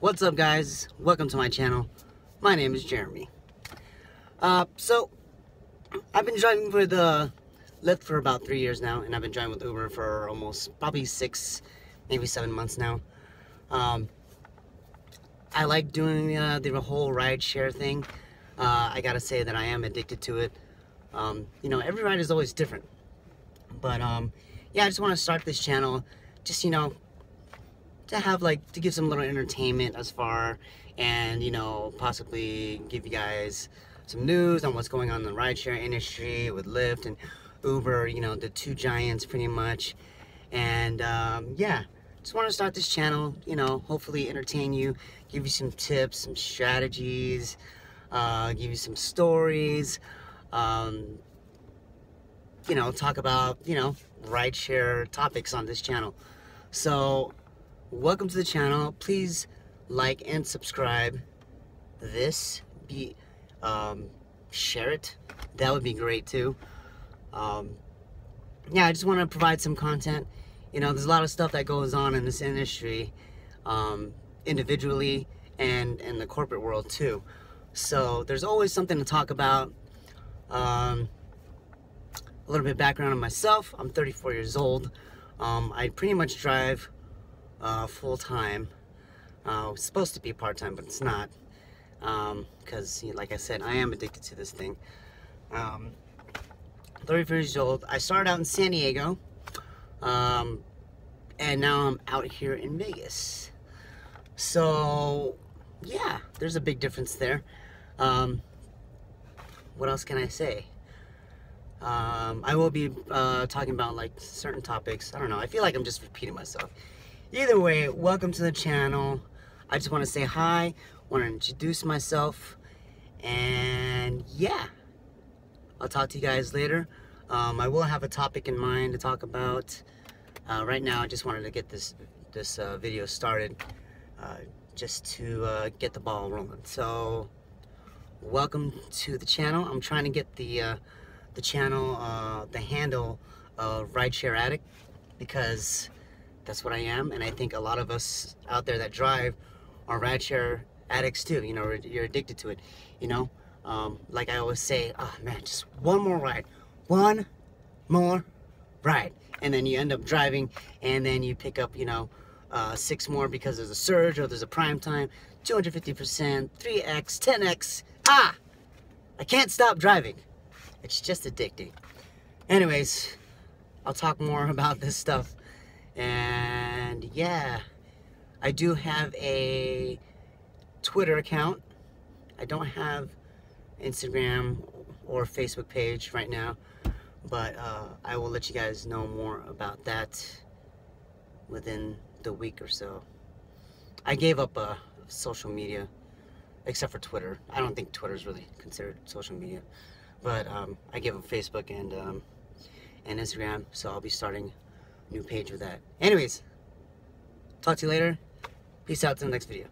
What's up guys? Welcome to my channel. My name is Jeremy. Uh, so, I've been driving with uh, Lyft for about three years now, and I've been driving with Uber for almost probably six, maybe seven months now. Um, I like doing uh, the whole ride share thing. Uh, I gotta say that I am addicted to it. Um, you know, every ride is always different. But um, yeah, I just want to start this channel, just you know, to have like to give some little entertainment as far, and you know, possibly give you guys some news on what's going on in the rideshare industry with Lyft and Uber. You know, the two giants pretty much. And um, yeah, just want to start this channel. You know, hopefully entertain you, give you some tips, some strategies, uh, give you some stories. Um, you know, talk about, you know, rideshare topics on this channel. So, welcome to the channel. Please like and subscribe this. Be, um, share it. That would be great too. Um, yeah, I just want to provide some content. You know, there's a lot of stuff that goes on in this industry, um, individually and in the corporate world too. So there's always something to talk about. Um, a little bit background on myself. I'm 34 years old. Um, I pretty much drive uh, full time. Uh, supposed to be part time, but it's not. Because, um, like I said, I am addicted to this thing. Um, 34 years old. I started out in San Diego. Um, and now I'm out here in Vegas. So, yeah, there's a big difference there. Um, what else can I say? Um, I will be uh, talking about like certain topics. I don't know. I feel like I'm just repeating myself. Either way, welcome to the channel. I just want to say hi. Want to introduce myself, and yeah, I'll talk to you guys later. Um, I will have a topic in mind to talk about. Uh, right now, I just wanted to get this this uh, video started, uh, just to uh, get the ball rolling. So, welcome to the channel. I'm trying to get the uh, the channel, uh, the handle of Rideshare Addict because that's what I am. And I think a lot of us out there that drive are rideshare addicts too. You know, you're addicted to it. You know, um, like I always say, oh man, just one more ride. One more ride. And then you end up driving and then you pick up, you know, uh, six more because there's a surge or there's a prime time, 250%, 3x, 10x. Ah! I can't stop driving. It's just addicting. Anyways, I'll talk more about this stuff. And yeah, I do have a Twitter account. I don't have Instagram or Facebook page right now, but uh, I will let you guys know more about that within the week or so. I gave up uh, social media, except for Twitter. I don't think Twitter is really considered social media. But um, I give them Facebook and um, and Instagram, so I'll be starting new page with that. Anyways, talk to you later. Peace out to the next video.